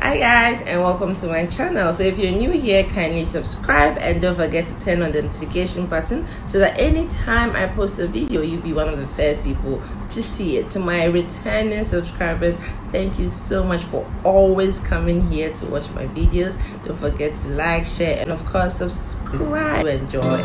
Hi guys and welcome to my channel. So if you're new here, kindly subscribe and don't forget to turn on the notification button so that anytime I post a video, you'll be one of the first people to see it. To my returning subscribers, thank you so much for always coming here to watch my videos. Don't forget to like, share and of course subscribe. Enjoy.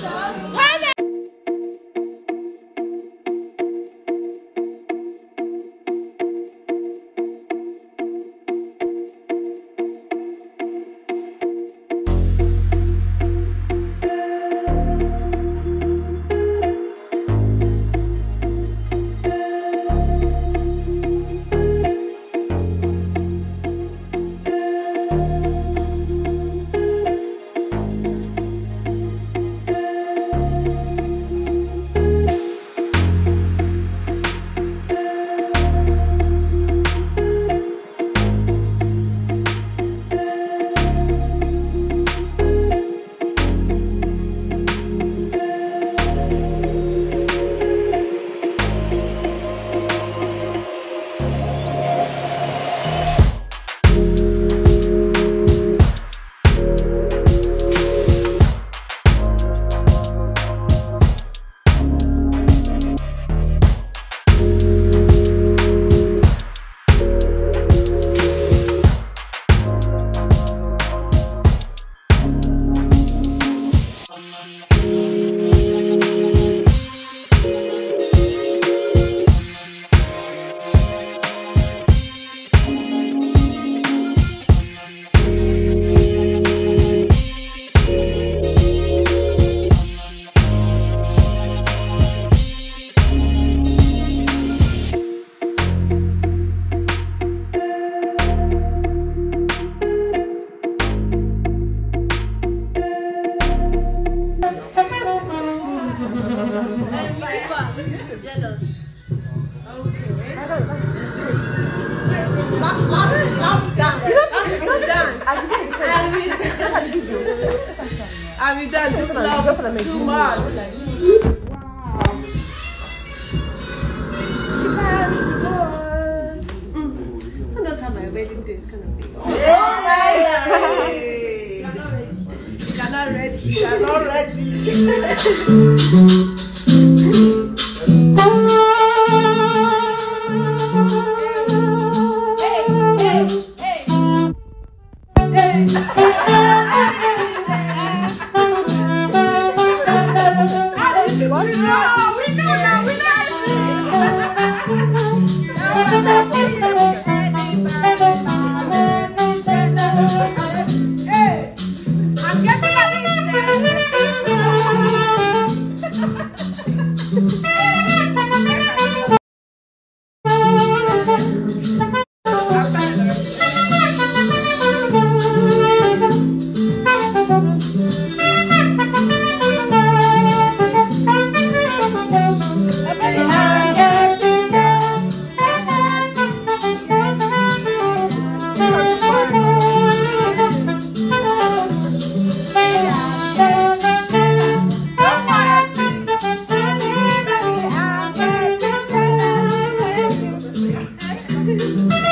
小雨 I mean, that this love is too much. She passed on. Mm. Who knows how my wedding day is gonna be? Oh, You're not ready. You're not ready. Hey! Thank you.